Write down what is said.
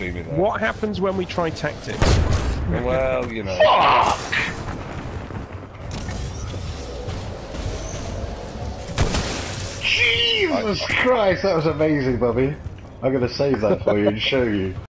see me there. What happens when we try tactics? Well, you know. Jesus Christ, that was amazing, Bobby. I'm going to save that for you and show you.